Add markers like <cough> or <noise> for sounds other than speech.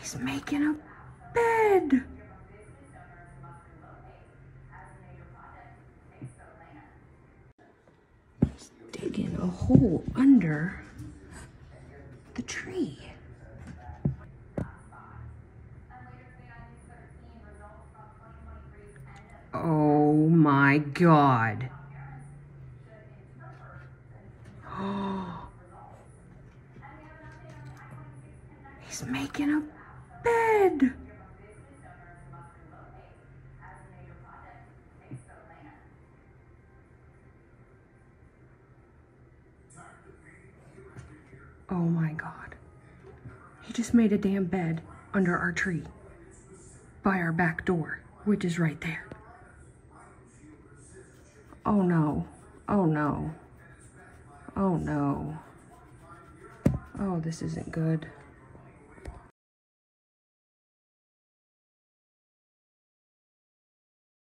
He's making a bed. He's digging a hole under the tree. Oh my god. <gasps> He's making a Oh my god. He just made a damn bed under our tree by our back door, which is right there. Oh no. Oh no. Oh no. Oh, this isn't good.